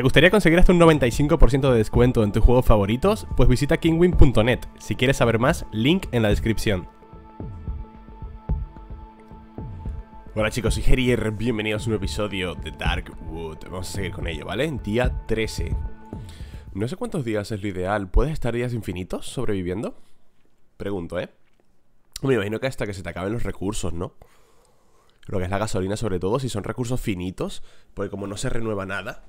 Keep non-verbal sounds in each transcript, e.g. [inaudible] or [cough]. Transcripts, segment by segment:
¿Te gustaría conseguir hasta un 95% de descuento en tus juegos favoritos? Pues visita kingwin.net. Si quieres saber más, link en la descripción. Hola chicos, soy Herier, bienvenidos a un episodio de Darkwood Vamos a seguir con ello, ¿vale? Día 13 No sé cuántos días es lo ideal ¿Puedes estar días infinitos sobreviviendo? Pregunto, ¿eh? Me imagino que hasta que se te acaben los recursos, ¿no? Lo que es la gasolina sobre todo, si son recursos finitos Porque como no se renueva nada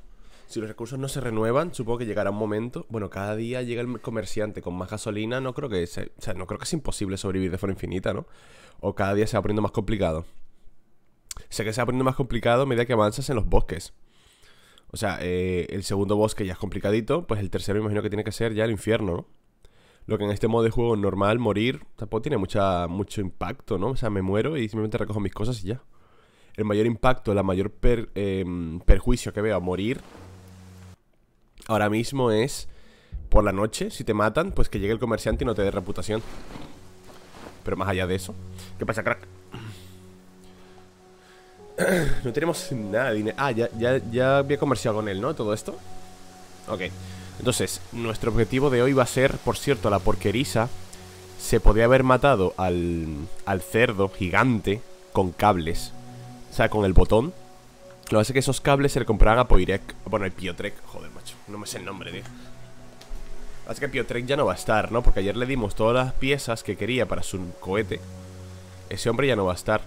si los recursos no se renuevan, supongo que llegará un momento. Bueno, cada día llega el comerciante con más gasolina. No creo que sea, no creo que sea imposible sobrevivir de forma infinita, ¿no? O cada día se va poniendo más complicado. Sé que se va poniendo más complicado a medida que avanzas en los bosques. O sea, eh, el segundo bosque ya es complicadito, pues el tercero me imagino que tiene que ser ya el infierno, ¿no? Lo que en este modo de juego normal, morir, tampoco tiene mucha, mucho impacto, ¿no? O sea, me muero y simplemente recojo mis cosas y ya. El mayor impacto, la mayor em, perjuicio que veo a morir ahora mismo es por la noche, si te matan, pues que llegue el comerciante y no te dé reputación. Pero más allá de eso, ¿qué pasa, crack? [clears throat] no tenemos nada de dinero. Ah, ya, ya, ya había comerciado con él, ¿no? Todo esto. Ok. Entonces, nuestro objetivo de hoy va a ser, por cierto, la porqueriza. Se podía haber matado al, al cerdo gigante con cables. O sea, con el botón. Lo es que esos cables se le compraban a Poirek. Bueno, el Piotrek. Joder, No me sé el nombre, tío. Así que Piotrek ya no va a estar, ¿no? Porque ayer le dimos todas las piezas que quería para su cohete. Ese hombre ya no va a estar.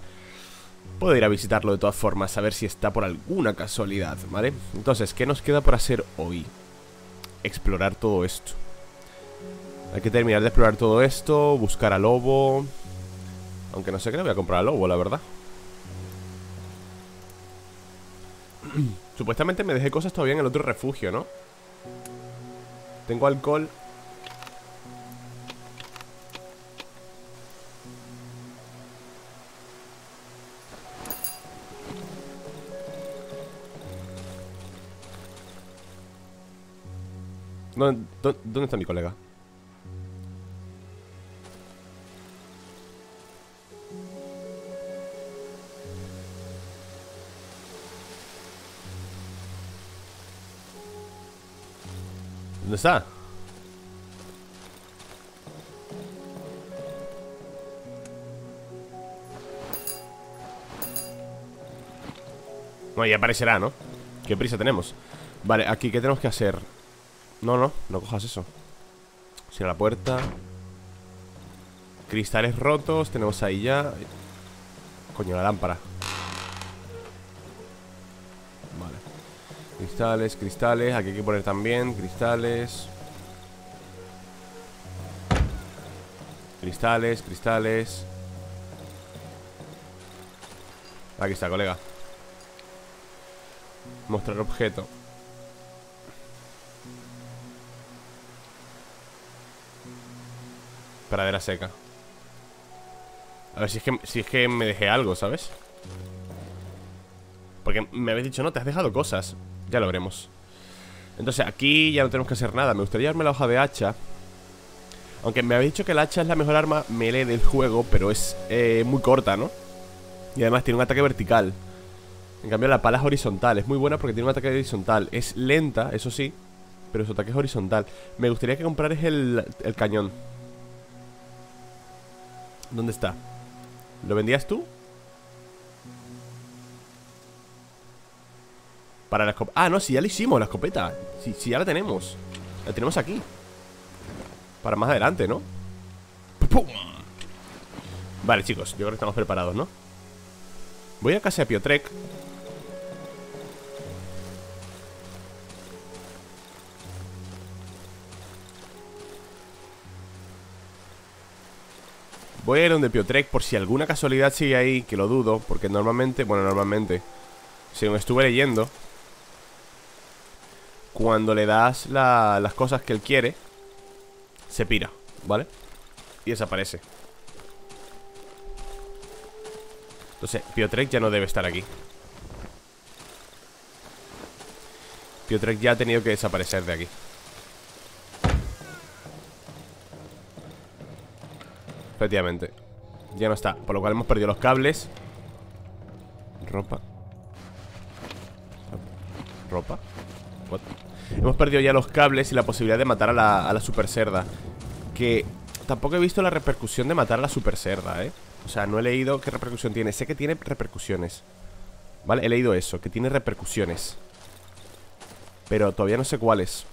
Puedo ir a visitarlo de todas formas, a ver si está por alguna casualidad, ¿vale? Entonces, ¿qué nos queda por hacer hoy? Explorar todo esto. Hay que terminar de explorar todo esto, buscar a lobo... Aunque no sé qué le voy a comprar a lobo, la verdad. [clears throat] Supuestamente me dejé cosas todavía en el otro refugio, ¿no? Tengo alcohol ¿Dónde, está mi colega? ¿Dónde está? Bueno, ya aparecerá, ¿no? ¿Qué prisa tenemos? Vale, aquí, ¿qué tenemos que hacer? No, no, no cojas eso Cierra la puerta Cristales rotos Tenemos ahí ya Coño, la lámpara Cristales, cristales Aquí hay que poner también Cristales. Cristales, cristales. Aquí está, colega. Mostrar objeto. Pradera seca. A ver si es que, si es que me dejé algo, ¿sabes? Porque me habéis dicho, no, te has dejado cosas Ya lo veremos. Entonces aquí ya no tenemos que hacer nada. Me gustaría darme la hoja de hacha. Aunque me habéis dicho que el hacha es la mejor arma melee del juego Pero es eh, muy corta, ¿no? Y además tiene un ataque vertical. En cambio la pala es horizontal. Es muy buena porque tiene un ataque horizontal. Es lenta, eso sí Pero su ataque es horizontal. Me gustaría que comprares el, el cañón. ¿Dónde está? ¿Lo vendías tú? Para la escopeta Ah, no, si ya lo hicimos, la escopeta. Si, ya la tenemos. La tenemos aquí. Para más adelante, ¿no? Vale, chicos, yo creo que estamos preparados, ¿no? Voy a casa de Piotrek. Voy a ir donde Piotrek por si alguna casualidad sigue ahí, que lo dudo, porque normalmente, bueno, normalmente, según estuve leyendo, cuando le das las cosas que él quiere, se pira, ¿vale? Y desaparece. Entonces, Piotrek ya no debe estar aquí. Piotrek ya ha tenido que desaparecer de aquí. Efectivamente Ya no está Por lo cual hemos perdido los cables Ropa Ropa What? Hemos perdido ya los cables y la posibilidad de matar a la, super cerda Que tampoco he visto la repercusión de matar a la super cerda, ¿eh? O sea, no he leído qué repercusión tiene Sé que tiene repercusiones ¿Vale? He leído eso, que tiene repercusiones Pero todavía no sé cuáles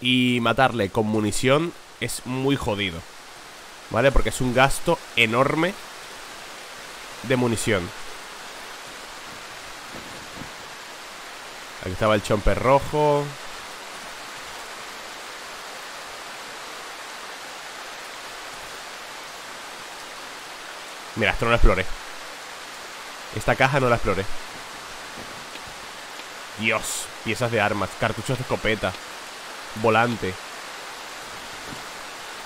Y matarle con munición es muy jodido ¿Vale? Porque es un gasto enorme de munición Aquí estaba el chomper rojo Mira, esto no lo exploré Esta caja no la exploré Dios Piezas de armas, cartuchos de escopeta Volante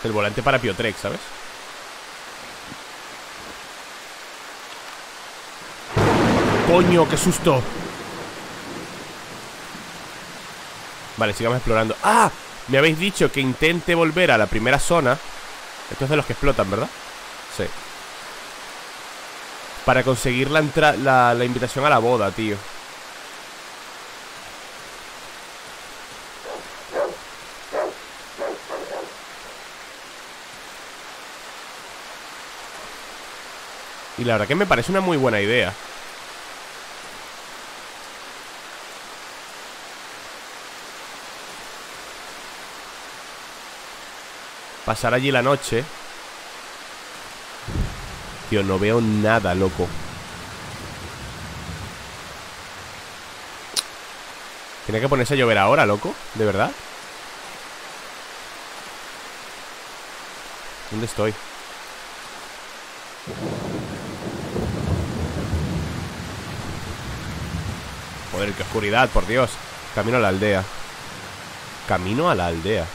El volante para Piotrek, ¿sabes? ¡Coño, qué susto! Vale, sigamos explorando. ¡Ah! Me habéis dicho que intente volver a la primera zona. Esto es de los que explotan, ¿verdad? Sí. Para conseguir la, la, invitación a la boda, tío. Y la verdad que me parece una muy buena idea Pasar allí la noche. Tío, no veo nada, loco. Tiene que ponerse a llover ahora, loco ¿De verdad? ¿Dónde estoy? Joder, qué oscuridad, por Dios. Camino a la aldea. Camino a la aldea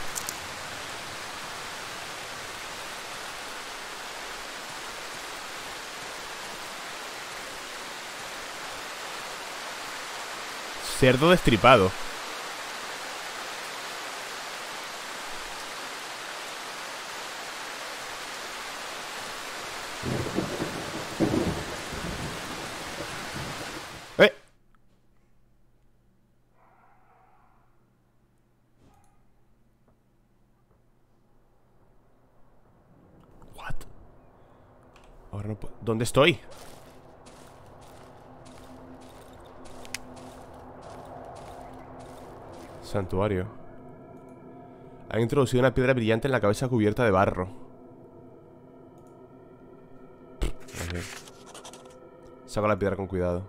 Cerdo destripado ¡Eh! ¿Dónde estoy? Santuario. Ha introducido una piedra brillante en la cabeza cubierta de barro. Saca la piedra con cuidado.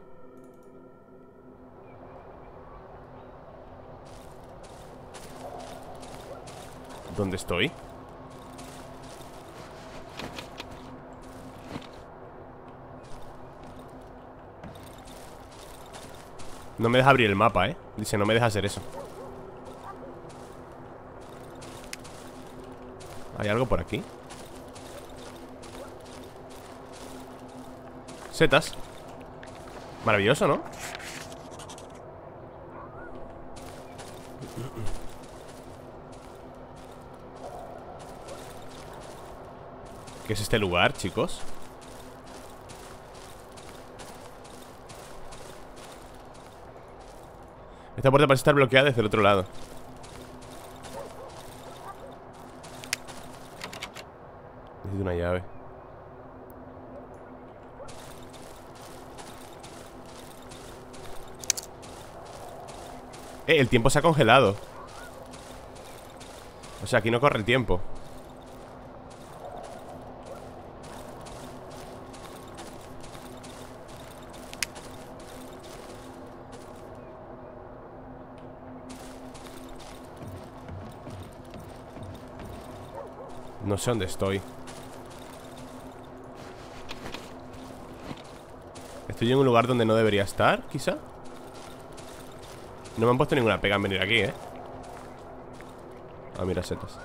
¿Dónde estoy? No me deja abrir el mapa, ¿eh? Dice, no me deja hacer eso ¿Hay algo por aquí? Setas Maravilloso, ¿no? ¿Qué es este lugar, chicos? Esta puerta parece estar bloqueada desde el otro lado una llave Eh, el tiempo se ha congelado. O sea, aquí no corre el tiempo. No sé dónde estoy. Estoy en un lugar donde no debería estar, quizá No me han puesto ninguna pega en venir aquí, ¿eh? Ah, mira, setas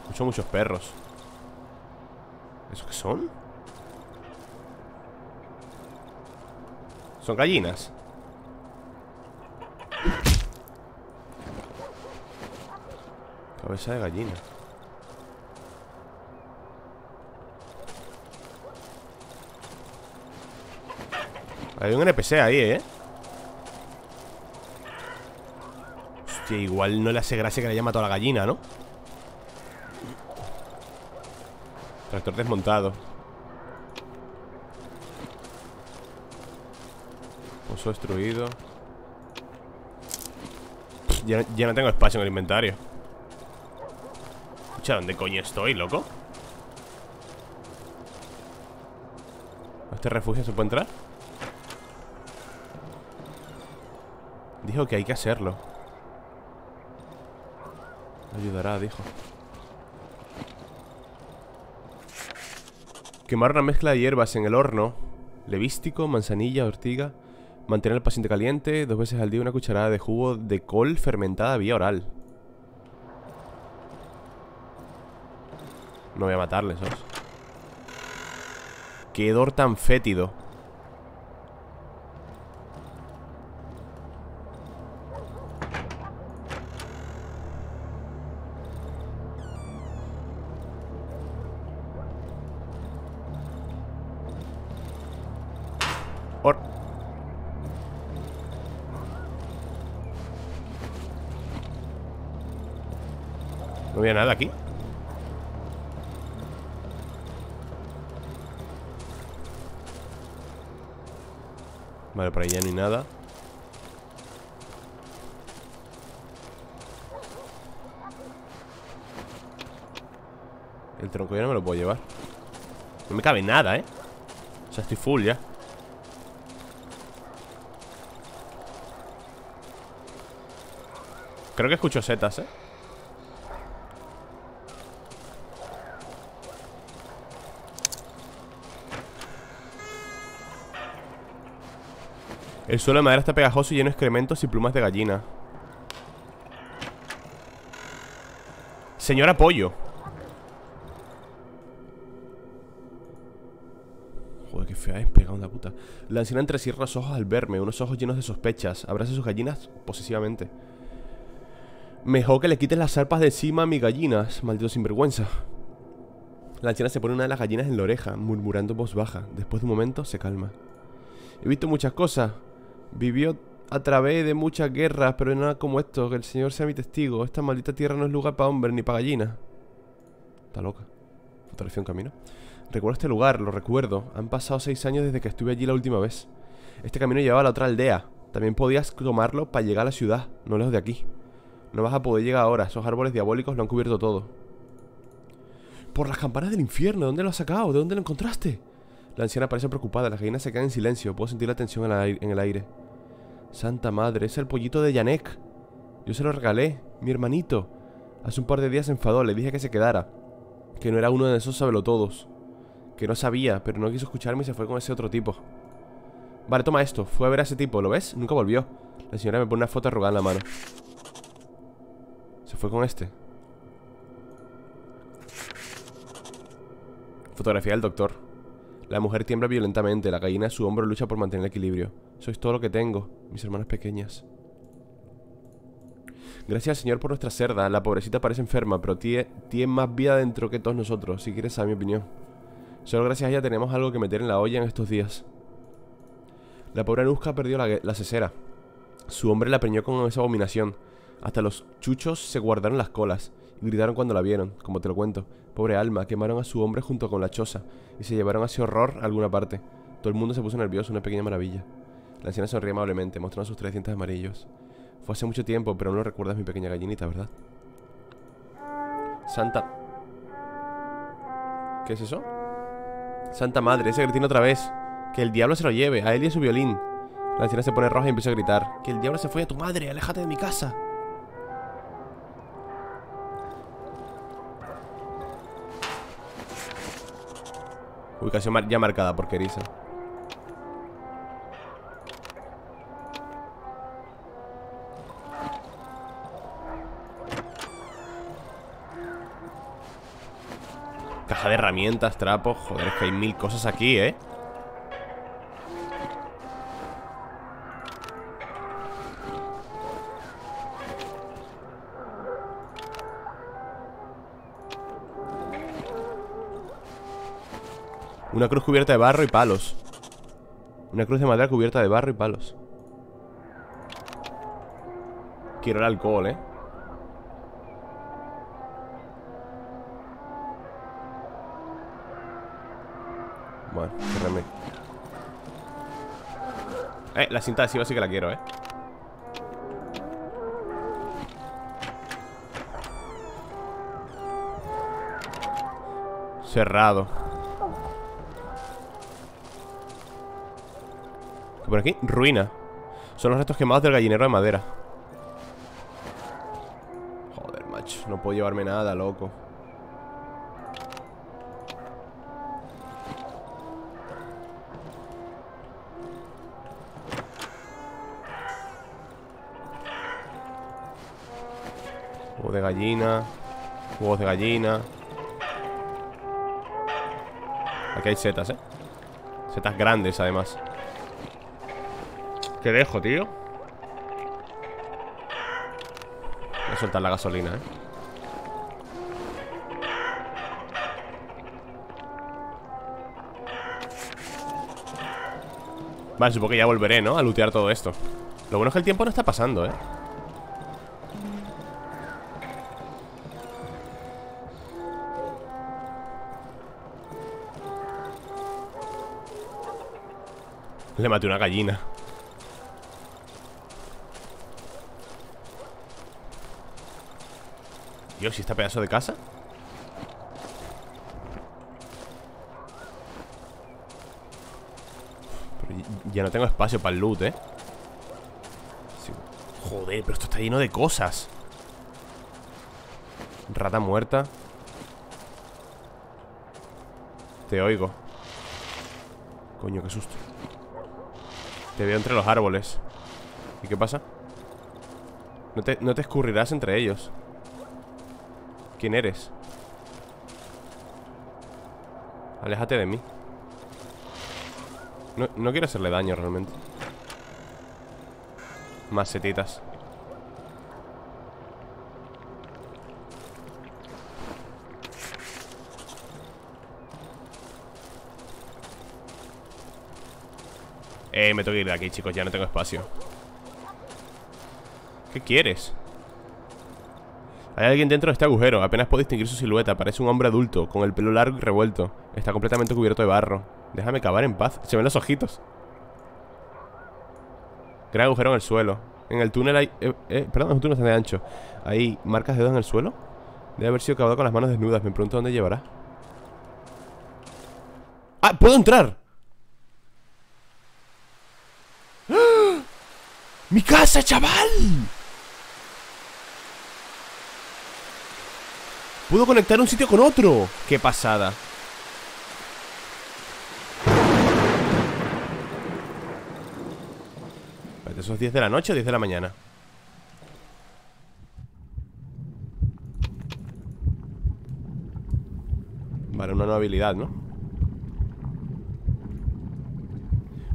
Escucho muchos perros ¿Eso qué son? Son gallinas Cabeza de gallina Hay un NPC ahí, ¿eh? Hostia, igual no le hace gracia que le haya matado a la gallina, ¿no? Tractor desmontado Pozo destruido ya, no tengo espacio en el inventario Escucha, ¿dónde coño estoy, loco? ¿A este refugio se puede entrar? Dijo que hay que hacerlo. Ayudará, dijo. Quemar una mezcla de hierbas en el horno Levístico, manzanilla, ortiga Mantener al paciente caliente Dos veces al día una cucharada de jugo de col fermentada vía oral. No voy a matarles, ¿sabes? Qué hedor tan fétido nada aquí Vale, por ahí ya nada El tronco ya no me lo puedo llevar No me cabe nada, ¿eh? O estoy full ya Creo que escucho setas, ¿eh? El suelo de madera está pegajoso y lleno de excrementos y plumas de gallina. Señor Apoyo. Joder, qué fea es, pegado la puta. La anciana entrecierra los ojos al verme Unos ojos llenos de sospechas. Abraza sus gallinas posesivamente. Mejor que le quites las zarpas de encima a mis gallinas Maldito sinvergüenza. La anciana se pone una de las gallinas en la oreja Murmurando en voz baja. Después de un momento se calma. He visto muchas cosas Vivió a través de muchas guerras, pero nada como esto, que el Señor sea mi testigo. Esta maldita tierra no es lugar para hombres ni para gallinas. Está loca. Fotografía un camino. Recuerdo este lugar, lo recuerdo. Han pasado seis años desde que estuve allí la última vez. Este camino llevaba a la otra aldea. También podías tomarlo para llegar a la ciudad, no lejos de aquí. No vas a poder llegar ahora, esos árboles diabólicos lo han cubierto todo. Por las campanas del infierno, ¿dónde lo has sacado? ¿De dónde lo encontraste? La anciana parece preocupada, las gallinas se quedan en silencio, puedo sentir la tensión en el aire. Santa madre, es el pollito de Yanek. Yo se lo regalé, mi hermanito. Hace un par de días se enfadó, le dije que se quedara. Que no era uno de esos sabelotodos. Que no sabía, pero no quiso escucharme y se fue con ese otro tipo. Vale, toma esto. Fue a ver a ese tipo, ¿lo ves? Nunca volvió. La señora me pone una foto arrugada en la mano. Se fue con este. Fotografía del doctor. La mujer tiembla violentamente, la gallina en su hombro lucha por mantener el equilibrio. Sois todo lo que tengo, mis hermanas pequeñas. Gracias Señor por nuestra cerda. La pobrecita parece enferma, pero tiene, tiene más vida dentro que todos nosotros, si quieres saber mi opinión. Solo gracias a ella tenemos algo que meter en la olla en estos días. La pobre Anuska perdió la, la cesera. Su hombre la preñó con esa abominación. Hasta los chuchos se guardaron las colas y gritaron cuando la vieron, como te lo cuento. Pobre alma, quemaron a su hombre junto con la choza y se llevaron a horror a alguna parte. Todo el mundo se puso nervioso, una pequeña maravilla. La anciana sonrió amablemente, mostrando sus tres dientes amarillos. Fue hace mucho tiempo, pero no lo recuerdas mi pequeña gallinita, ¿verdad? Santa... ¿Qué es eso? Santa madre, ese gritín otra vez. Que el diablo se lo lleve, a él y a su violín. La anciana se pone roja y empieza a gritar. Que el diablo se fue a tu madre, aléjate de mi casa. Ubicación ya marcada por Kerisa. Caja de herramientas, trapos Joder, es que hay mil cosas aquí, ¿eh? Una cruz cubierta de barro y palos Una cruz de madera cubierta de barro y palos. Quiero el alcohol, ¿eh? Bueno, remedio. Eh, la cinta adhesiva sí que la quiero, ¿eh? Cerrado Por aquí, ruina. Son los restos quemados del gallinero de madera. Joder, macho No puedo llevarme nada, loco. Huevo de gallina Huevos de gallina. Aquí hay setas, ¿eh? Setas grandes, además ¿Qué dejo, tío? Voy a soltar la gasolina, ¿eh? Vale, supongo que ya volveré, ¿no? A lootear todo esto Lo bueno es que el tiempo no está pasando, ¿eh? Le maté una gallina Dios, ¿y esta pedazo de casa? Pero ya no tengo espacio para el loot, ¿eh? Joder, pero esto está lleno de cosas. Rata muerta. Te oigo. Coño, qué susto. Te veo entre los árboles. ¿Y qué pasa? No te, no te escurrirás entre ellos ¿Quién eres? Aléjate de mí no, no quiero hacerle daño realmente Más setitas Eh, me tengo que ir de aquí, chicos Ya no tengo espacio ¿Qué quieres? Hay alguien dentro de este agujero Apenas puedo distinguir su silueta Parece un hombre adulto Con el pelo largo y revuelto. Está completamente cubierto de barro. Déjame cavar en paz. Se ven los ojitos. Gran agujero en el suelo. En el túnel hay... Eh, eh, perdón, el túnel está de ancho. ¿Hay marcas de dedos en el suelo? Debe haber sido cavado con las manos desnudas. Me pregunto dónde llevará. ¡Ah! ¡Puedo entrar! ¡Mi casa, chaval! Puedo conectar un sitio con otro ¡Qué pasada! ¿Eso es 10 de la noche o 10 de la mañana? Vale, una nueva habilidad, ¿no?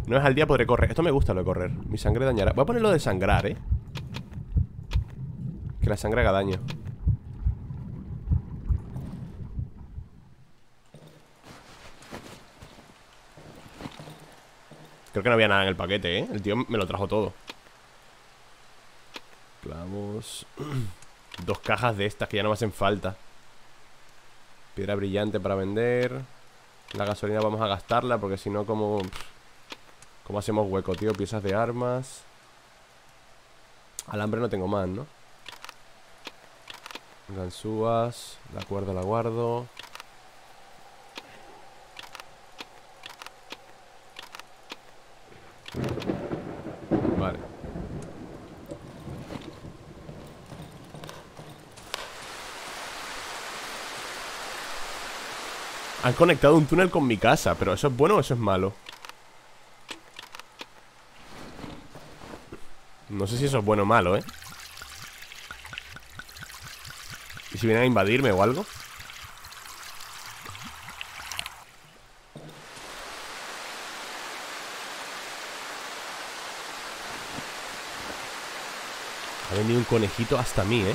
No es al día podré correr Esto me gusta lo de correr Mi sangre dañará Voy a ponerlo de sangrar, ¿eh? Que la sangre haga daño Creo que no había nada en el paquete, ¿eh? El tío me lo trajo todo. Clavos. [clears throat] Dos cajas de estas que ya no me hacen falta. Piedra brillante para vender. La gasolina vamos a gastarla Porque si no como... ¿Cómo hacemos hueco, tío? Piezas de armas. Alambre no tengo más, ¿no? Ganzúas. La guardo, la guardo Vale Han conectado un túnel con mi casa Pero ¿eso es bueno o eso es malo? No sé si eso es bueno o malo, ¿eh? ¿Y si vienen a invadirme o algo? Venido un conejito hasta mí, ¿eh?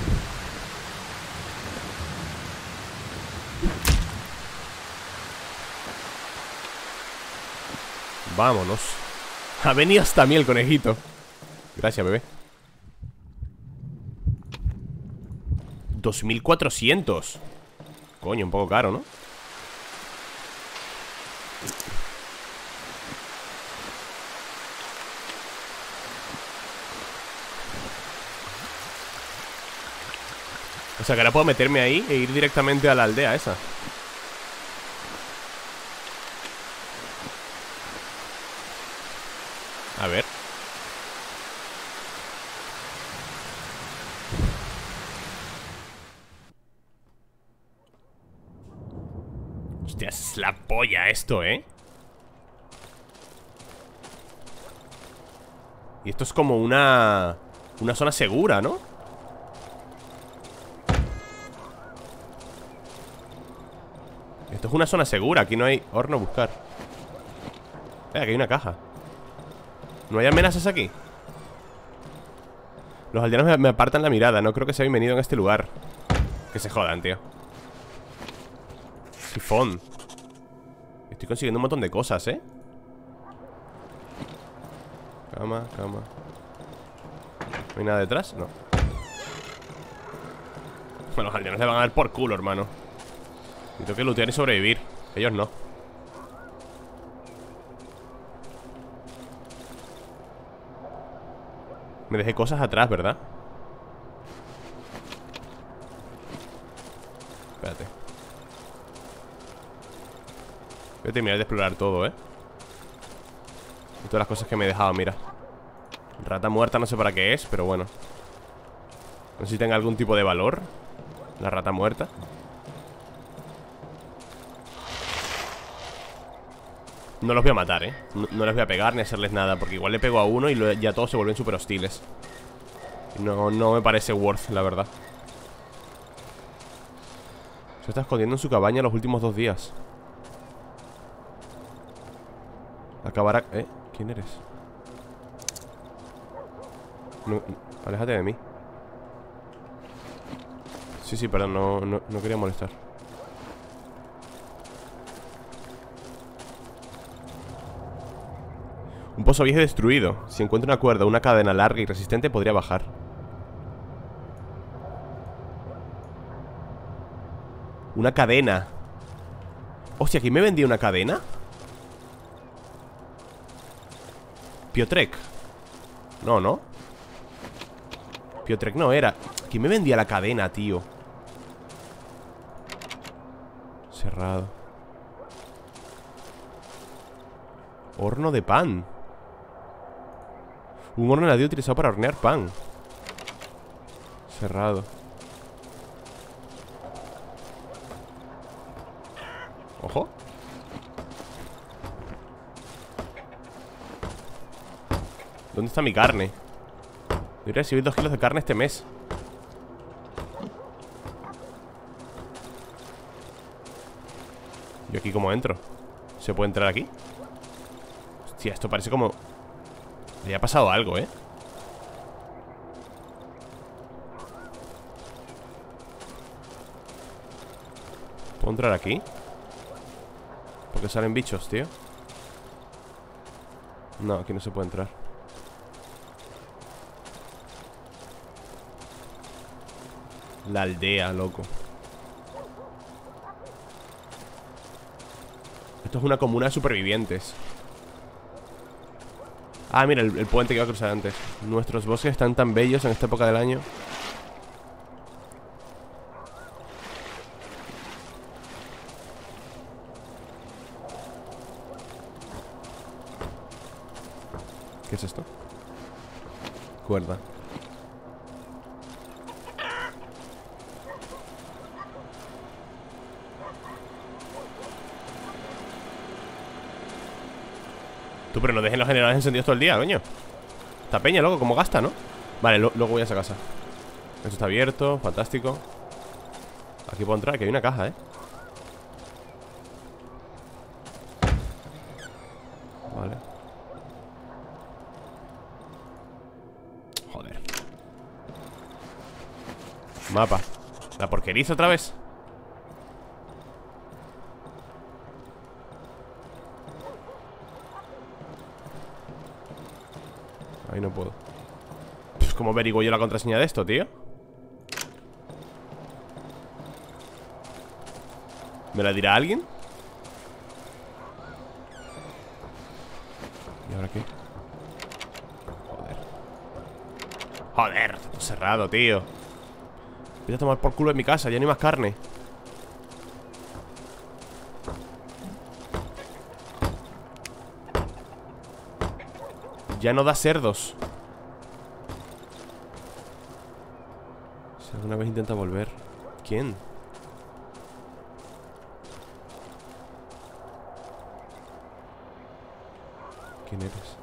Vámonos Ha venido hasta mí el conejito Gracias, bebé 2400 Coño, un poco caro, ¿no? Sea que ahora puedo meterme ahí e ir directamente a la aldea esa A ver Hostia, es la polla esto, ¿eh? Y esto es como una... Una zona segura, ¿no? Esto es una zona segura, aquí no hay horno a buscar. Eh, aquí hay una caja. ¿No hay amenazas aquí? Los aldeanos me, apartan la mirada No creo que se hayan venido en este lugar. Que se jodan, tío. Sifón. Estoy consiguiendo un montón de cosas, ¿eh? Cama, cama. ¿No hay nada detrás? No. Bueno, los aldeanos le van a dar por culo, hermano Y tengo que lootear y sobrevivir. Ellos no. Me dejé cosas atrás, ¿verdad? Espérate. Voy a terminar de explorar todo, ¿eh? Y todas las cosas que me he dejado, mira. Rata muerta no sé para qué es, pero bueno. No sé si tenga algún tipo de valor La rata muerta No los voy a matar, ¿eh? No, les voy a pegar ni hacerles nada Porque igual le pego a uno y ya todos se vuelven súper hostiles No, no me parece worth, la verdad Se está escondiendo en su cabaña los últimos dos días Acabará... ¿Eh? ¿Quién eres? No, aléjate de mí Sí, sí, perdón, no, no quería molestar pozo viejo destruido. Si encuentro una cuerda una cadena larga y resistente, podría bajar. Una cadena. Hostia, ¿aquí me vendía una cadena? Piotrek. No, ¿no? Piotrek no era. ¿Quién me vendía la cadena, tío? Cerrado. Horno de pan. Un horno nadie utilizado para hornear pan Cerrado Ojo ¿Dónde está mi carne? Voy a recibir dos kilos de carne este mes ¿Yo aquí cómo entro? ¿Se puede entrar aquí? Hostia, esto parece como le ha pasado algo, ¿eh? ¿Puedo entrar aquí? Porque salen bichos, tío No, aquí no se puede entrar La aldea, loco Esto es una comuna de supervivientes Ah, mira, el, puente que iba a cruzar antes. Nuestros bosques están tan bellos en esta época del año. ¿Qué es esto? Cuerda pero no dejen los generadores encendidos todo el día, coño Esta peña, loco, como gasta, ¿no? Vale, luego voy a esa casa Esto está abierto, fantástico Aquí puedo entrar, que hay una caja, ¿eh? Vale Joder Mapa ¿La porqueriza otra vez? No puedo pues, ¿Cómo averiguo yo la contraseña de esto, tío? ¿Me la dirá alguien? ¿Y ahora qué? Joder Joder, cerrado, tío Voy a tomar por culo en mi casa, ya no más carne Ya no da cerdos Si alguna vez intenta volver ¿Quién? ¿Quién eres?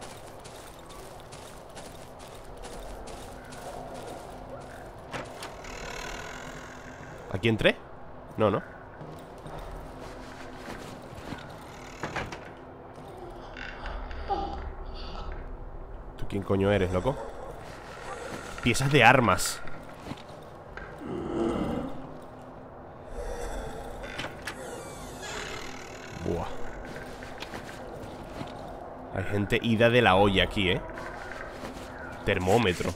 ¿Aquí entré? No, no quién coño eres, loco? Piezas de armas Buah Hay gente ida de la olla aquí, ¿eh? Termómetro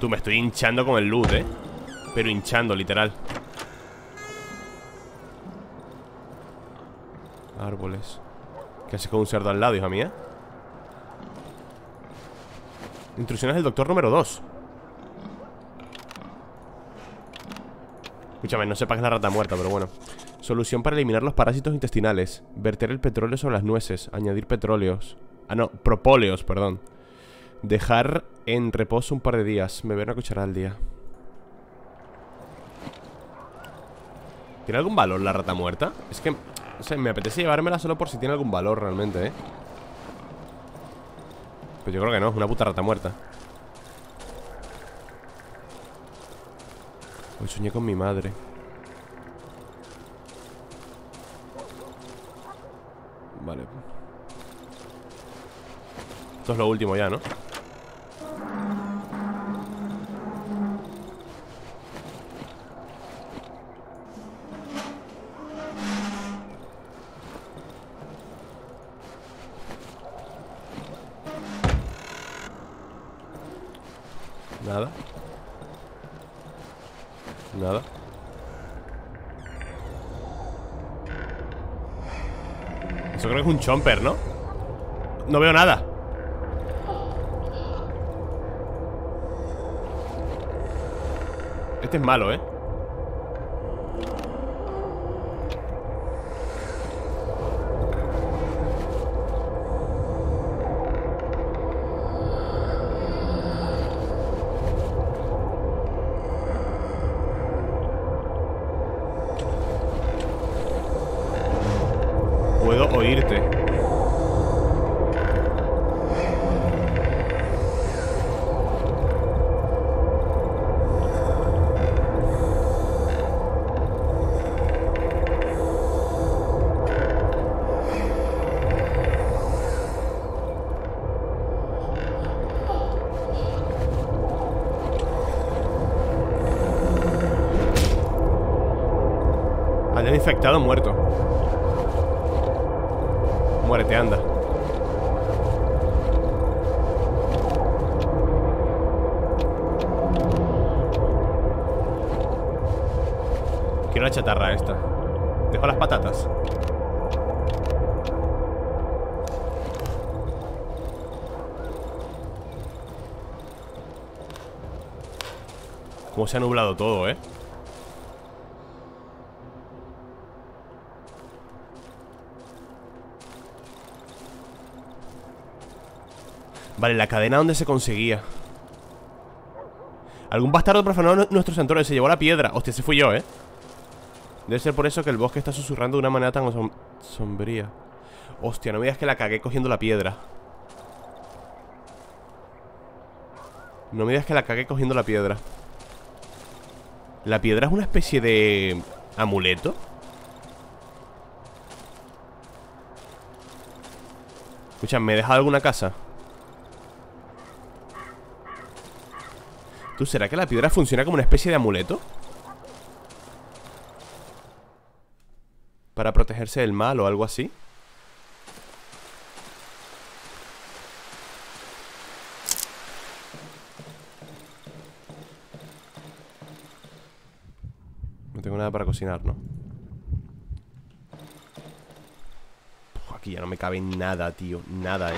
Tú, me estoy hinchando con el loot, ¿eh? Pero hinchando, literal ¿Qué haces con un cerdo al lado, hija mía? Intrusiones del doctor número 2 Escúchame, no sepa que es la rata muerta, pero bueno. Solución para eliminar los parásitos intestinales. Verter el petróleo sobre las nueces. Añadir petróleos. Ah, no, propóleos, perdón. Dejar en reposo un par de días. Me una cucharada al día. ¿Tiene algún valor la rata muerta? Es que, no sé, me apetece llevármela solo por si tiene algún valor realmente, ¿eh? Pues yo creo que no, es una puta rata muerta Hoy soñé con mi madre Vale Esto es lo último ya, ¿no? Chomper, ¿no? No veo nada Este es malo, ¿eh? Puedo oírte Aldeano infectado muerto Muérete, anda Quiero la chatarra esta Dejo las patatas Cómo se ha nublado todo, ¿eh? Vale, la cadena donde se conseguía Algún bastardo profanó nuestro santuario Se llevó la piedra. Hostia, ese fui yo, ¿eh? Debe ser por eso que el bosque está susurrando de una manera tan som sombría. Hostia, no me digas que la cagué cogiendo la piedra. No me digas que la cagué cogiendo la piedra ¿La piedra es una especie de... amuleto? Escucha, ¿me he dejado alguna casa? ¿Tú será que la piedra funciona como una especie de amuleto? Para protegerse del mal o algo así para cocinar, ¿no? Aquí ya no me cabe nada, tío. Nada, eh.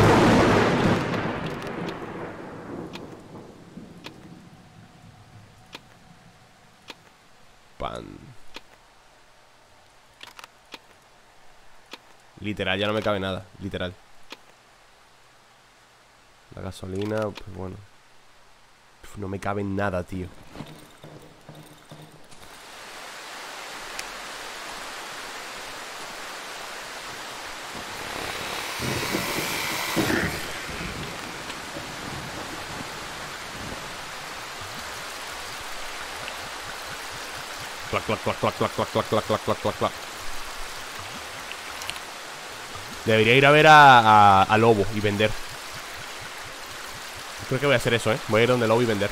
Pan. Literal, ya no me cabe nada Literal. La gasolina, pues bueno. No me cabe nada, tío Clac, clac, clac, clac, clac, clac, clac, clac, clac. Debería ir a ver a, a Lobo y vender Creo que voy a hacer eso, ¿eh? Voy a ir donde Lobo y vender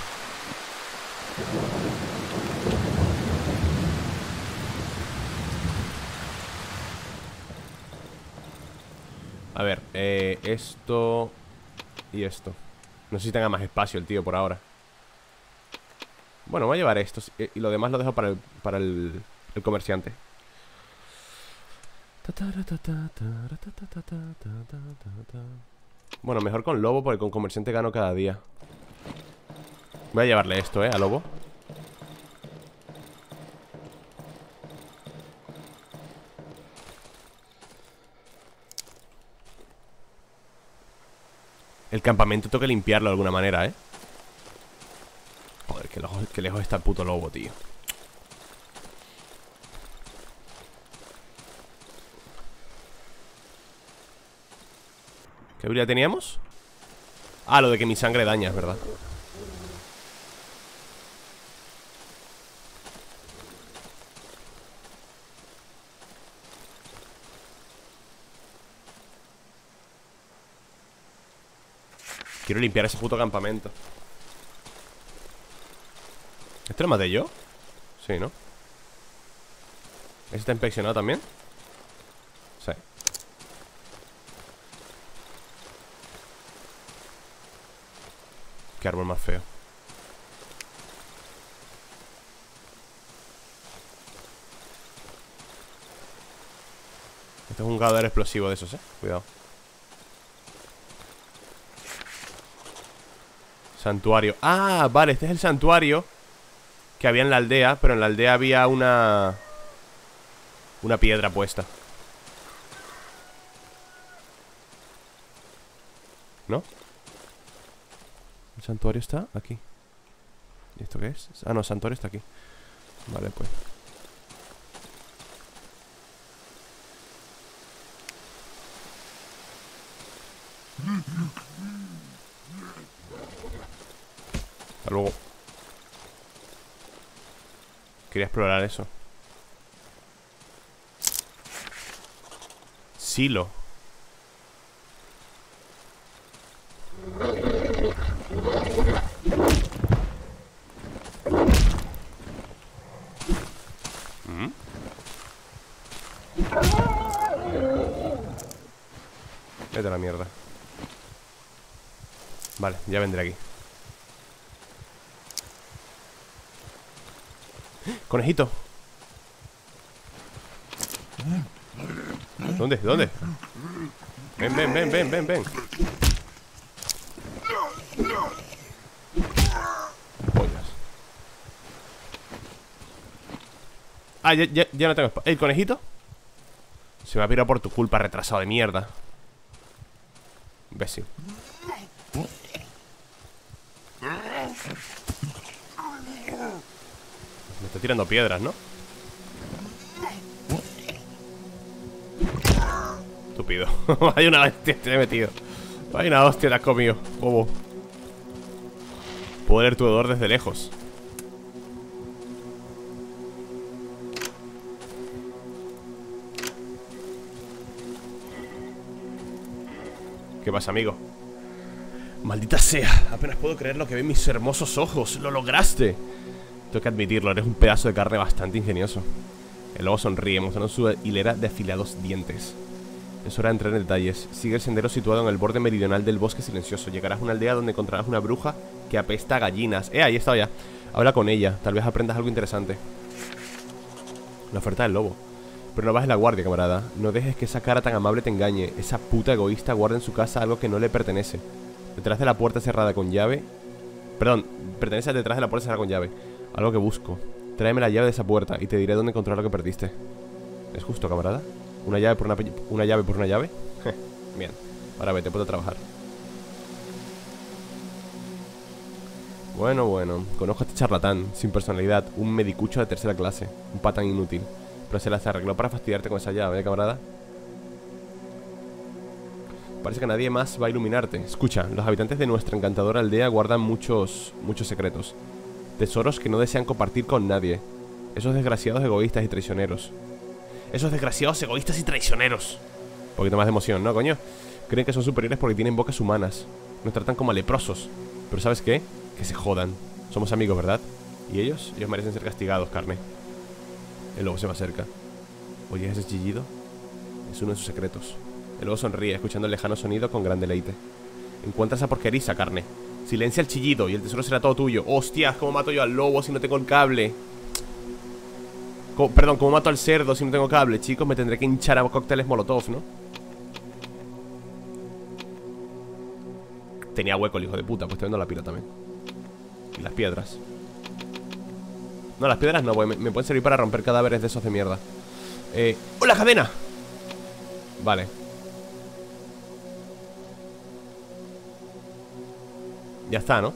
A ver, eh, esto Y esto No sé si tenga más espacio el tío por ahora Bueno, voy a llevar esto Y lo demás lo dejo para el, para el, el comerciante. Bueno, mejor con Lobo Porque con comerciante gano cada día. Voy a llevarle esto, eh, a Lobo. El campamento tengo que limpiarlo de alguna manera, ¿eh? Lejos, qué lejos está el puto lobo, tío. ¿Qué habilidad teníamos? Ah, lo de que mi sangre daña, es verdad. Quiero limpiar ese puto campamento ¿Este lo maté yo? Sí, ¿no? ¿Este está inspeccionado también? Sí Qué árbol más feo Este es un cadáver explosivo de esos, eh Cuidado Santuario Ah, vale, este es el santuario Que había en la aldea Pero en la aldea había una Una piedra puesta. ¿No? El santuario está aquí ¿Y esto qué es? Ah, no, el santuario está aquí. Vale, pues. Hasta luego Quería explorar eso. Silo. ¿Mm? Vete la mierda. Vale, ya vendré aquí Conejito ¿Dónde? ¿Dónde? Ven, ven, ven, ven, ven, ven Pollas Ah, ya, ya, ya no tengo espacio ¿El conejito? Se me ha pirado por tu culpa, retrasado de mierda Imbécil Me está tirando piedras, ¿no? Estúpido [laughs] Hay una hostia, te he metido Hay una hostia, te has comido Bobo Puedo leer tu odor desde lejos ¿Qué pasa, amigo? Maldita sea, apenas puedo creer lo que ven mis hermosos ojos ¡Lo lograste! Tengo que admitirlo, eres un pedazo de carne bastante ingenioso El lobo sonríe, mostrando su hilera de afilados dientes. Es hora de entrar en detalles. Sigue el sendero situado en el borde meridional del bosque silencioso. Llegarás a una aldea donde encontrarás una bruja que apesta a gallinas. Eh, ahí está ya. Habla con ella. Tal vez aprendas algo interesante. La oferta del lobo. Pero no bajes la guardia, camarada. No dejes que esa cara tan amable te engañe. Esa puta egoísta guarda en su casa algo que no le pertenece. Detrás de la puerta cerrada con llave. Perdón, pertenece detrás de la puerta cerrada con llave. Algo que busco. Tráeme la llave de esa puerta y te diré dónde encontrar lo que perdiste. ¿Es justo, camarada? ¿Una llave por una, una llave por una llave? [laughs] Bien. Ahora vete, puedo trabajar. Bueno, bueno. Conozco a este charlatán, sin personalidad, un medicucho de tercera clase, un patán inútil. Pero se las arregló para fastidiarte con esa llave, ¿eh, camarada? Parece que nadie más va a iluminarte. Escucha, los habitantes de nuestra encantadora aldea guardan muchos, muchos secretos. Tesoros que no desean compartir con nadie. Esos desgraciados egoístas y traicioneros. Esos desgraciados egoístas y traicioneros. Un poquito más de emoción, ¿no, coño? Creen que son superiores porque tienen bocas humanas. Nos tratan como leprosos. Pero ¿sabes qué? Que se jodan. Somos amigos, ¿verdad? Y ellos, ellos merecen ser castigados, carne. El lobo se me acerca. ¿Oye ese chillido? Es uno de sus secretos. El lobo sonríe, escuchando el lejano sonido con gran deleite. Encuentra esa porqueriza, carne. Silencia el chillido y el tesoro será todo tuyo. ¡Hostias! ¿Cómo mato yo al lobo si no tengo el cable? perdón, ¿cómo mato al cerdo si no tengo cable? Chicos, me tendré que hinchar a cócteles molotov, ¿no? Tenía hueco el hijo de puta, pues estoy viendo la pila también Y las piedras No, las piedras no, me, me, pueden servir para romper cadáveres de esos de mierda Eh... ¡Hola, cadena! Vale Ya está, ¿no?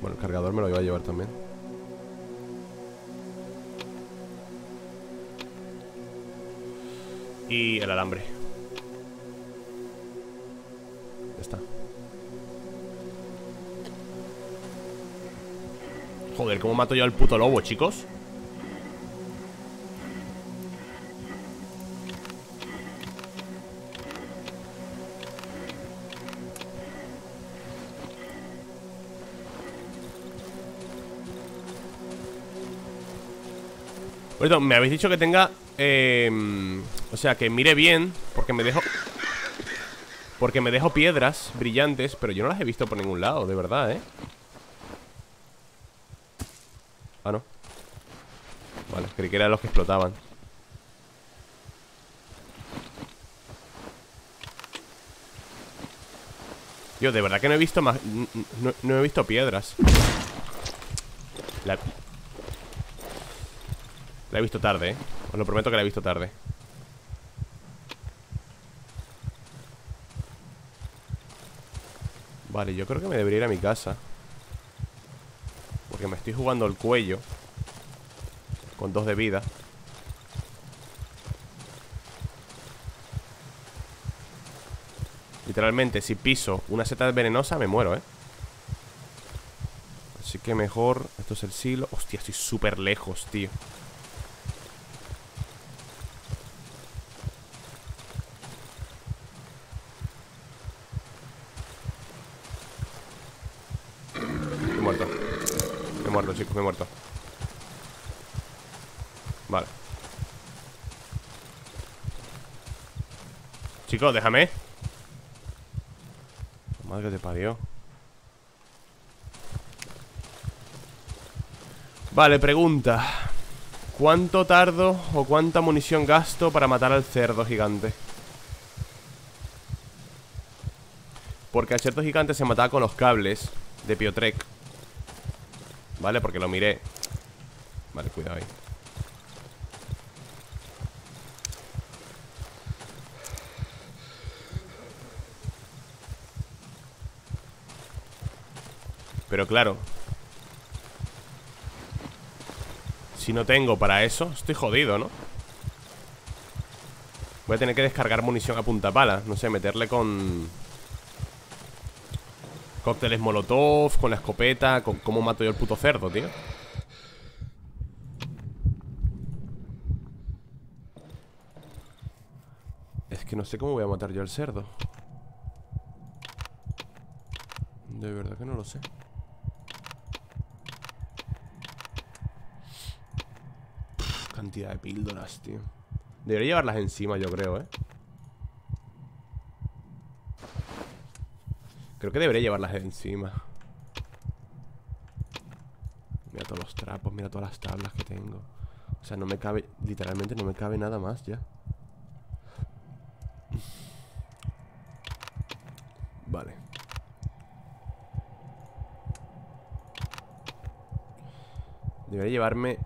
Bueno, el cargador me lo iba a llevar también Y el alambre Ya está Joder, ¿cómo mato yo al puto lobo, chicos? Me habéis dicho que tenga eh, O sea, que mire bien Porque me dejo Porque me dejo piedras brillantes Pero yo no las he visto por ningún lado, de verdad, ¿eh? Ah, no. Vale, creí que eran los que explotaban. Yo, de verdad que no he visto más No, no he visto piedras. La, la he visto tarde, ¿eh? Os lo prometo que la he visto tarde. Vale, yo creo que me debería ir a mi casa. Porque me estoy jugando el cuello. Con dos de vida. Literalmente, si piso una seta venenosa Me muero, ¿eh? Así que mejor Esto es el silo Hostia, estoy súper lejos, tío me he muerto. Vale. Chicos, déjame. Madre que te parió. Vale, pregunta. ¿Cuánto tardo o cuánta munición gasto para matar al cerdo gigante? Porque al cerdo gigante se mataba con los cables de Piotrek ¿Vale? Porque lo miré Vale, cuidado ahí Pero claro Si no tengo para eso Estoy jodido, ¿no? Voy a tener que descargar munición a punta pala No sé, meterle con... Cócteles molotov, con la escopeta con ¿Cómo mato yo el puto cerdo, tío? Es que no sé cómo voy a matar yo al cerdo De verdad que no lo sé cantidad de píldoras, tío Debería llevarlas encima, yo creo, ¿eh? Creo que debería llevarlas encima. Mira todos los trapos, mira todas las tablas que tengo. O sea, no me cabe, literalmente no me cabe nada más ya. Vale. Debería llevarme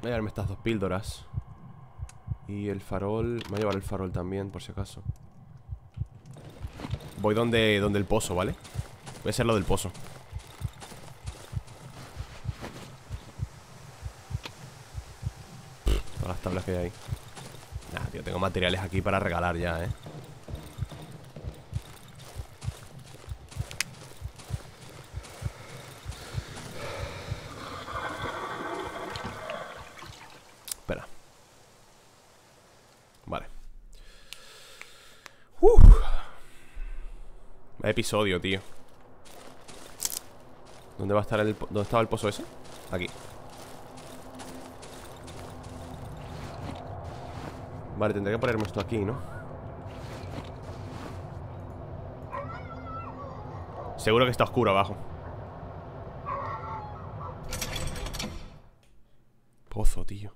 Voy a llevarme estas dos píldoras. Y el farol voy a llevar el farol también, por si acaso Voy donde, donde el pozo, ¿vale? Voy a hacer lo del pozo Todas las tablas que hay ahí Nah, tío, tengo materiales aquí para regalar ya, ¿eh? Episodio, tío ¿Dónde va a estar el... ¿Dónde estaba el pozo ese? Aquí Vale, tendré que ponerme esto aquí, ¿no? Seguro que está oscuro abajo Pozo, tío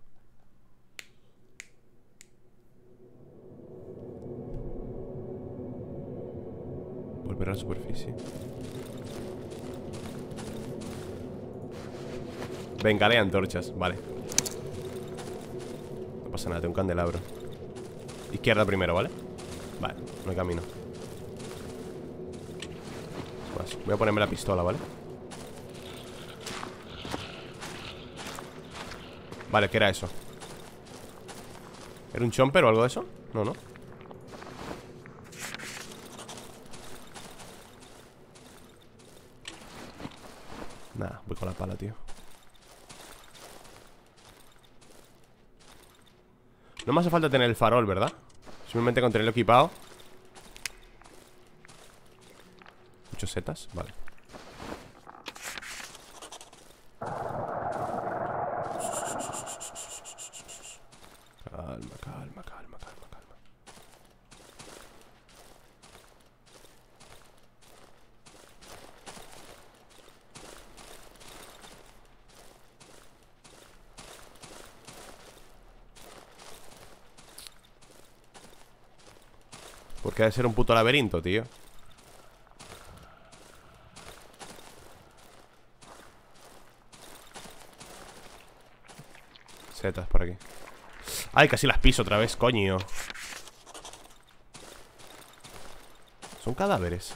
Venga, de antorchas, vale No pasa nada, tengo un candelabro Izquierda primero, ¿vale? Vale, no hay camino Voy a ponerme la pistola, ¿vale? Vale, ¿qué era eso? ¿Era un chomper o algo de eso? No, no voy con la pala, tío No me hace falta tener el farol, ¿verdad? Simplemente con tenerlo equipado Muchos setas, vale Porque debe ser un puto laberinto, tío. Setas por aquí. Ay, casi las piso otra vez, coño. Son cadáveres.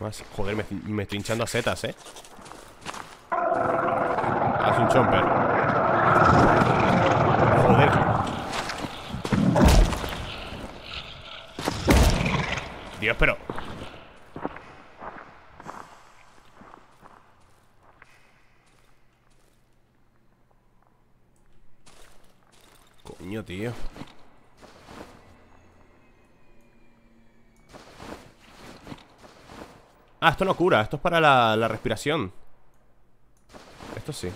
Más, joder, me, estoy hinchando a setas, eh. Es un chomper Joder Dios, pero... Coño, tío. Ah, esto no cura, esto es para la, la respiración. Esto sí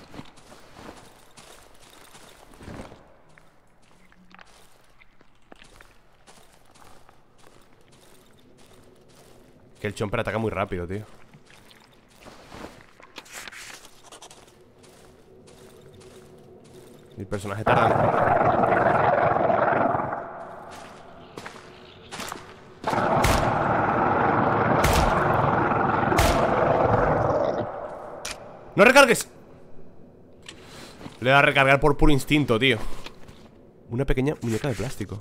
Que el chomper ataca muy rápido, tío. El personaje tarda ¡No recargues! Le voy a recargar por puro instinto, tío. Una pequeña muñeca de plástico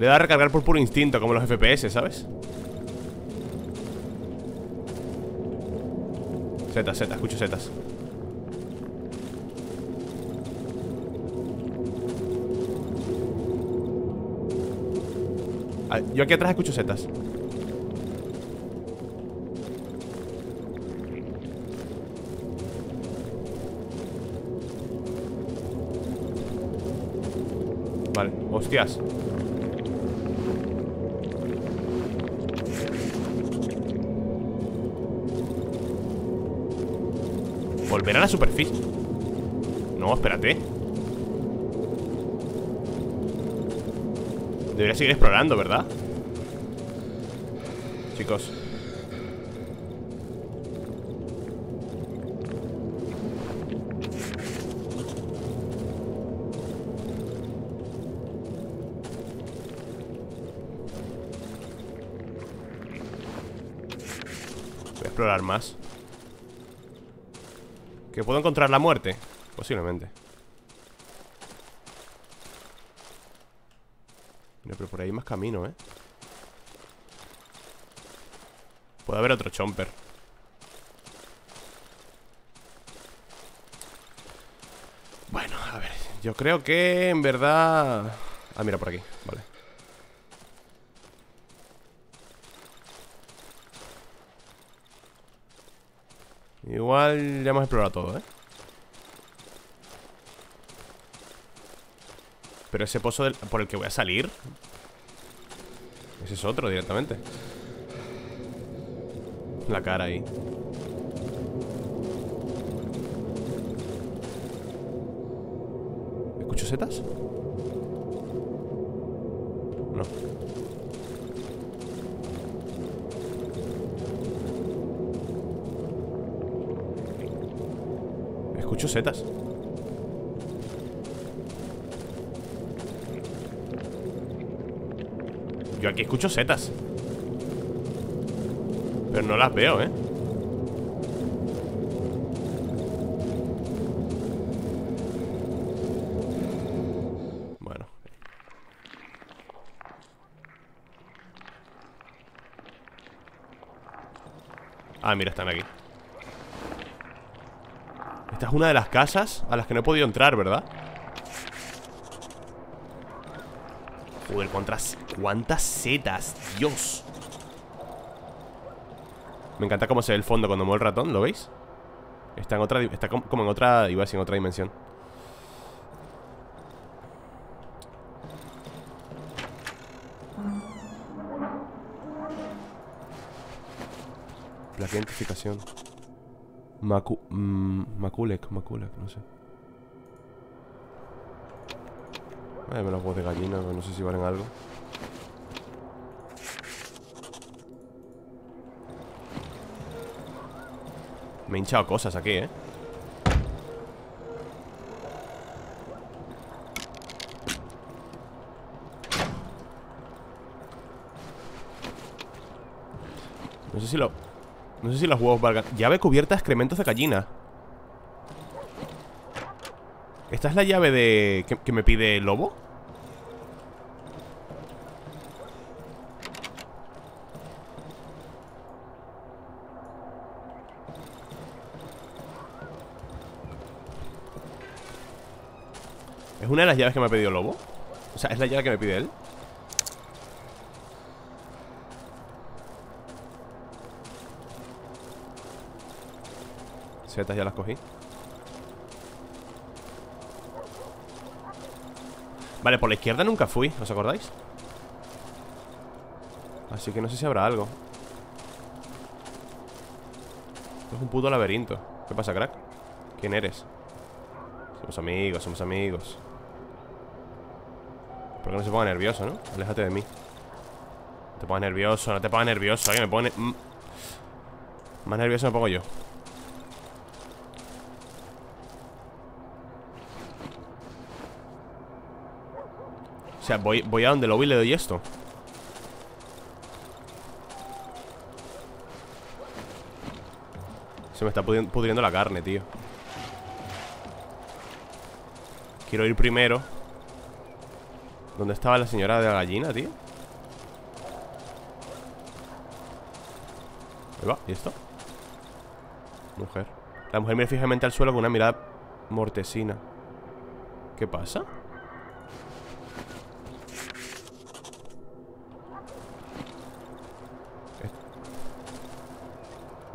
Le da a recargar por puro instinto Como los FPS, ¿sabes? Zetas, zetas, escucho setas ah, Yo aquí atrás escucho setas Vale, hostias Volver a la superficie. No, espérate. Debería seguir explorando, ¿verdad? Chicos. Voy a explorar más ¿Que puedo encontrar la muerte? Posiblemente pero por ahí hay más camino, ¿eh? Puede haber otro chomper Bueno, a ver Yo creo que en verdad... Ah, mira, por aquí, vale Igual ya hemos explorado todo, ¿eh? Pero ese pozo por el que voy a salir Ese es otro directamente La cara ahí ¿Escucho setas? Setas Yo aquí escucho setas. Pero no las veo, ¿eh? Bueno. Ah, mira, están aquí Esta es una de las casas a las que no he podido entrar, ¿verdad? Joder, ¿cuántas, cuántas setas, Dios Me encanta cómo se ve el fondo cuando mueve el ratón, ¿lo veis? Está en otra, está como en otra, iba a decir, en otra dimensión La identificación Macu... Mmm, Maculek, Maculek, no sé Dame los huevos de gallina, no sé si valen algo. Me he hinchado cosas aquí, ¿eh? No sé si lo... No sé si los huevos valgan... Llave cubierta de excrementos de gallina. ¿Esta es la llave de... que, me pide el lobo? ¿Es una de las llaves que me ha pedido lobo? O sea, ¿es la llave que me pide él? Ya las cogí Vale, por la izquierda nunca fui, ¿os acordáis? Así que no sé si habrá algo Esto es un puto laberinto ¿Qué pasa, crack? ¿Quién eres? Somos amigos, somos amigos ¿Por qué no se ponga nervioso, no? Aléjate de mí No te pongas nervioso, no te pongas nervioso me pone... Más nervioso me pongo yo voy a donde lo vi y le doy esto Se me está pudriendo la carne, tío Quiero ir primero ¿Dónde estaba la señora de la gallina, tío? Ahí va, ¿y esto? Mujer La mujer mira fijamente al suelo con una mirada mortesina ¿Qué pasa?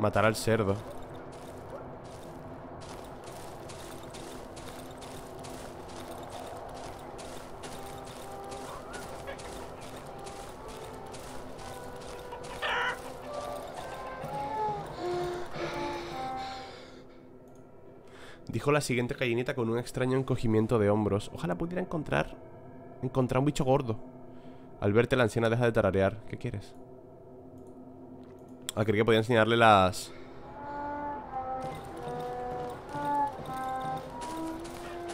Matar al cerdo Dijo la siguiente gallinita con un extraño encogimiento de hombros. Ojalá pudiera encontrar... Encontrar un bicho gordo. Al verte la anciana deja de tararear. ¿Qué quieres? Ah, creí que podía enseñarle las...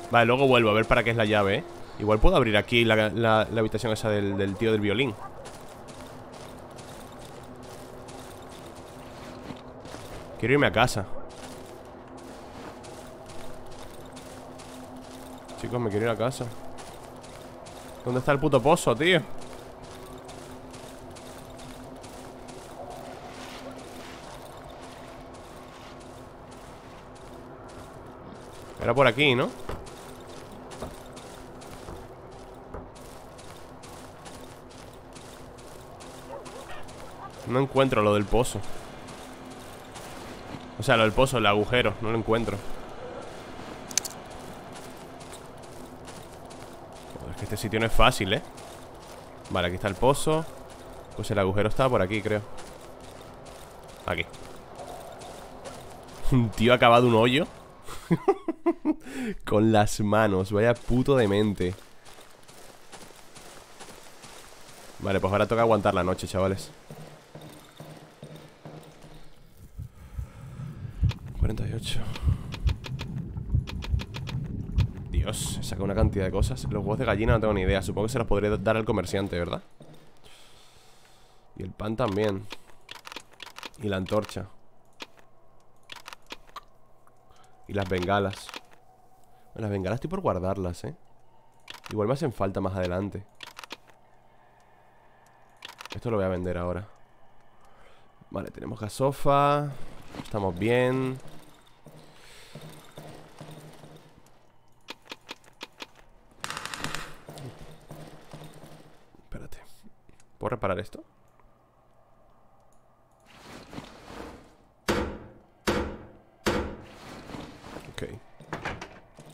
Vale, luego vuelvo a ver para qué es la llave, ¿eh? Igual puedo abrir aquí la, la, habitación esa del, del tío del violín Quiero irme a casa Chicos, me quiero ir a casa ¿Dónde está el puto pozo, tío? Era por aquí, ¿no? No encuentro lo del pozo. O sea, lo del pozo, el agujero No lo encuentro. Es que este sitio no es fácil, ¿eh? Vale, aquí está el pozo. Pues el agujero está por aquí, creo. Aquí. [laughs] Un tío ha acabado un hoyo [laughs] [laughs] Con las manos Vaya puto demente Vale, pues ahora toca aguantar la noche, chavales. 48 Dios, saca una cantidad de cosas. Los huevos de gallina no tengo ni idea. Supongo que se los podré dar al comerciante, ¿verdad? Y el pan también. Y la antorcha. Y las bengalas Las bengalas estoy por guardarlas, ¿eh? Igual me hacen falta más adelante. Esto lo voy a vender ahora. Vale, tenemos gasofa Estamos bien. Espérate. ¿Puedo reparar esto? Ok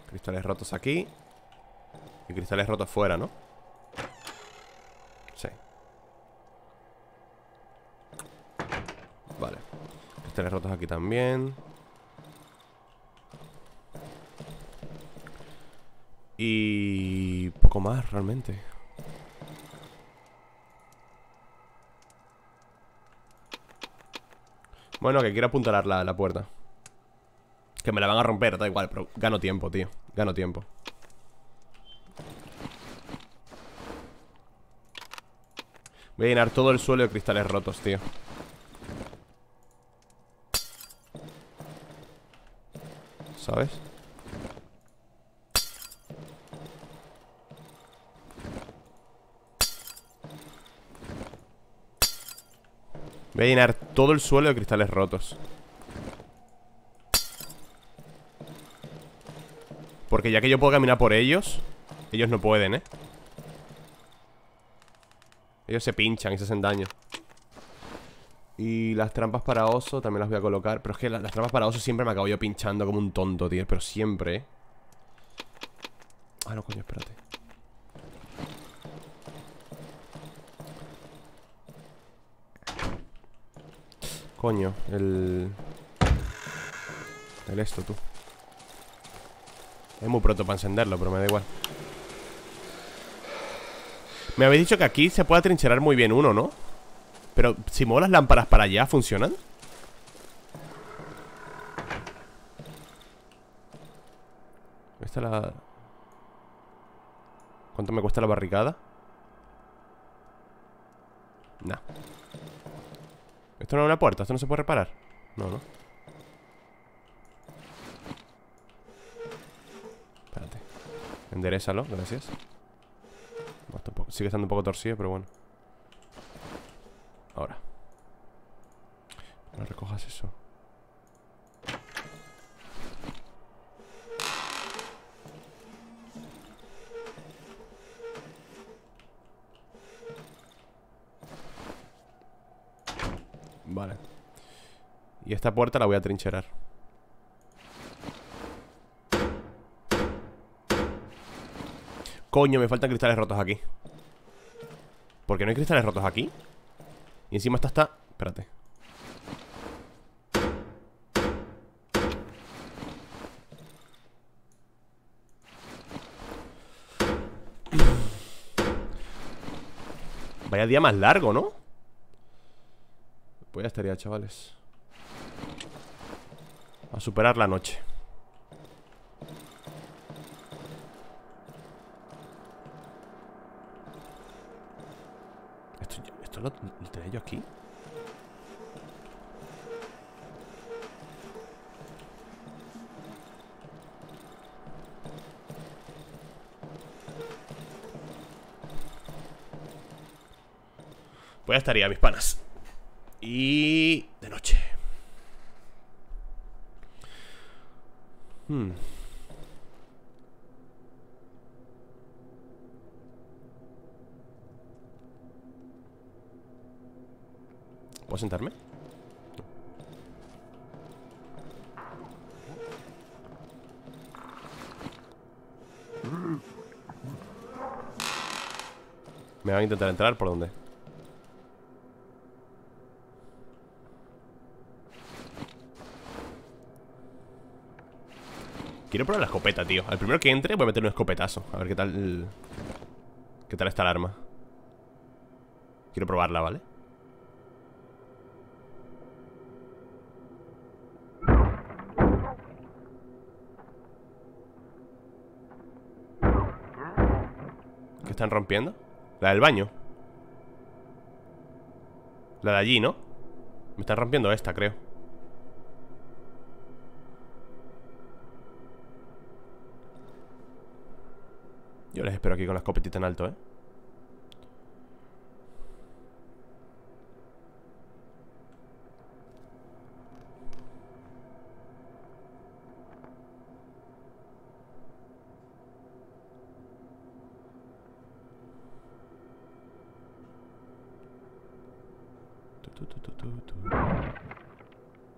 Cristales rotos aquí. Y cristales rotos fuera, ¿no? Sí. Vale. Cristales rotos aquí también. Y... Poco más, realmente. Bueno, que quiero apuntalar la, la puerta Que me la van a romper, da igual Pero gano tiempo, tío. Gano tiempo. Voy a llenar todo el suelo de cristales rotos, tío. ¿Sabes? Voy a llenar todo el suelo de cristales rotos Porque ya que yo puedo caminar por ellos Ellos no pueden, ¿eh? Ellos se pinchan y se hacen daño. Y las trampas para oso también las voy a colocar. Pero es que las, trampas para oso siempre me acabo yo pinchando como un tonto, tío. Pero siempre, ¿eh? Ah, no, coño, espérate. Coño, el... El esto, tú Es muy pronto para encenderlo, pero me da igual Me habéis dicho que aquí se puede trincherar muy bien uno, ¿no? Pero si muevo las lámparas para allá, ¿funcionan? Esta la... ¿Cuánto me cuesta la barricada? Nah esto no es una puerta, esto no se puede reparar No, no Espérate Enderezalo, gracias. Sigue estando un poco torcido, pero bueno. Ahora. No recojas eso. Vale. Y esta puerta la voy a trincherar Coño, me faltan cristales rotos aquí ¿Por qué no hay cristales rotos aquí? Y encima está hasta... Espérate Vaya día más largo, ¿no? Pues ya estaría, chavales A superar la noche lo, lo tenía yo aquí? Pues ya estaría, mis panas Y... de noche hmm. ¿Puedo sentarme? Me van a intentar entrar por dónde Quiero probar la escopeta, tío. Al primero que entre voy a meter un escopetazo. A ver qué tal Qué tal está el arma. Quiero probarla, ¿vale? Están rompiendo? La del baño La de allí, ¿no? Me están rompiendo esta, creo Yo les espero aquí con la escopetita en alto, ¿eh?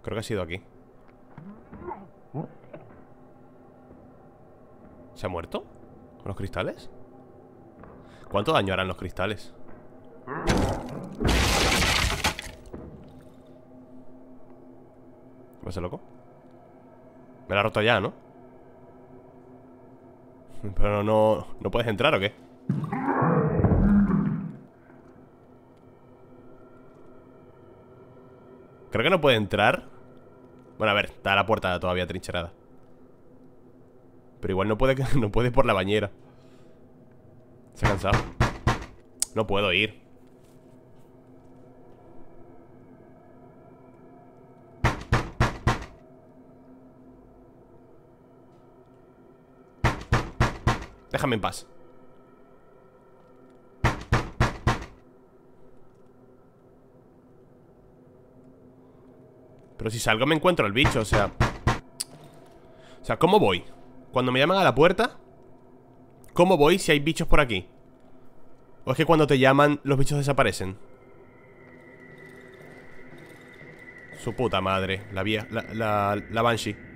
Creo ha sido aquí ¿Se ha muerto? ¿Con los cristales? ¿Cuánto daño harán los cristales? ¿Me hace loco? Me la ha roto ya, ¿no? Pero no... ¿No puedes entrar o qué? Creo que no puede entrar Bueno, a ver, está la puerta todavía trincherada. Pero igual no puede, [laughs] no puede por la bañera. Se ha cansado. No puedo ir. Déjame en paz Pero si salgo me encuentro al bicho, o sea O sea, ¿cómo voy? Cuando me llaman a la puerta ¿Cómo voy si hay bichos por aquí? ¿O es que cuando te llaman los bichos desaparecen? Su puta madre La vía, la, la, la Banshee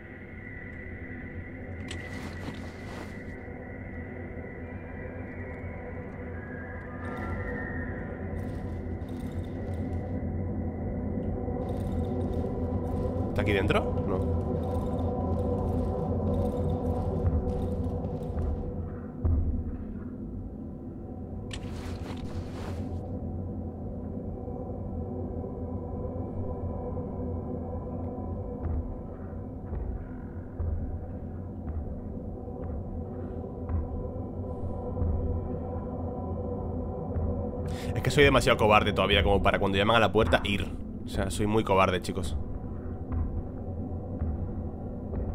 soy demasiado cobarde todavía como para cuando llaman a la puerta ir O sea, soy muy cobarde, chicos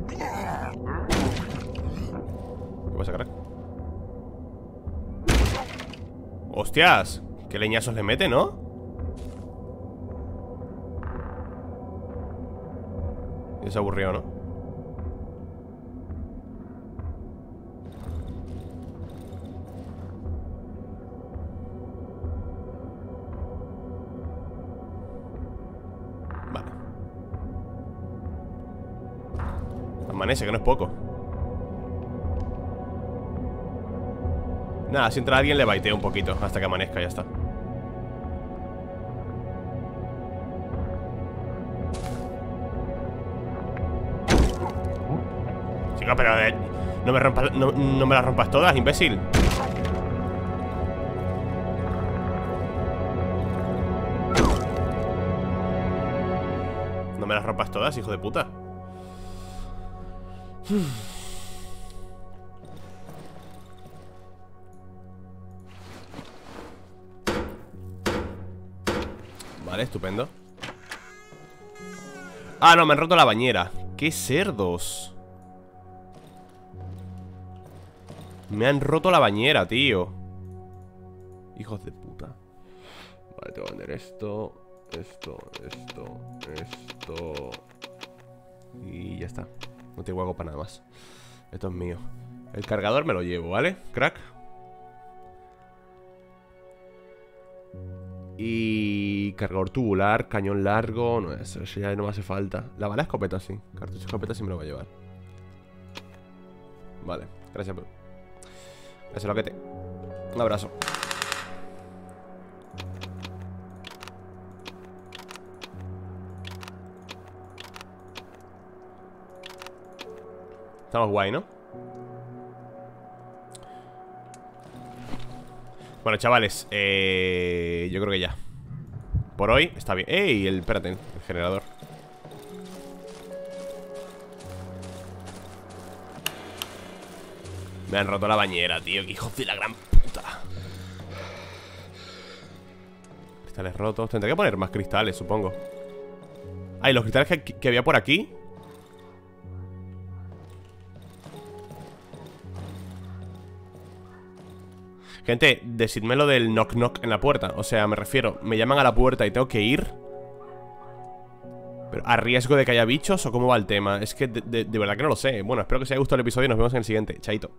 ¿Qué pasa, crack? ¡Hostias! ¿Qué leñazos le mete, no? Y se aburrió, ¿no? amanece, que no es poco. Nada, si entra alguien le baiteo un poquito Hasta que amanezca, ya está. Chico, pero eh, no, me rompas, no, no me las rompas todas, imbécil. No me las rompas todas, hijo de puta. Vale, estupendo. Ah, no, me han roto la bañera. ¡Qué cerdos! Me han roto la bañera, tío. Hijos de puta. Vale, tengo que vender esto Esto, esto, esto. Y ya está No tengo algo para nada más. Esto es mío. El cargador me lo llevo, ¿vale? Crack. Y cargador tubular, cañón largo No, eso, eso ya no me hace falta. La bala escopeta sí, cartucho escopeta sí me lo voy a llevar. Vale, gracias Gracias loquete Un abrazo Estamos guay, ¿no? Bueno, chavales eh, Yo creo que ya Por hoy está bien ¡Ey! El, espérate, el generador Me han roto la bañera, tío ¡Qué hijos de la gran puta! Cristales rotos Tendré que poner más cristales, supongo Ay, los cristales que, que había por aquí Gente, decidme lo del knock knock en la puerta. O sea, me refiero, me llaman a la puerta y tengo que ir. Pero ¿a riesgo de que haya bichos o cómo va el tema? Es que de, verdad que no lo sé. Bueno, espero que os haya gustado el episodio y nos vemos en el siguiente. Chaito